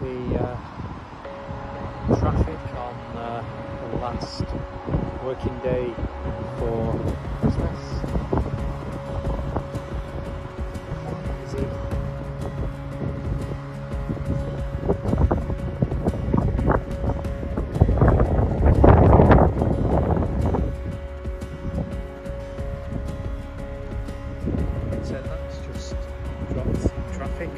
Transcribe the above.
the uh, traffic on uh, the last working day for Christmas. So that's just dropped traffic.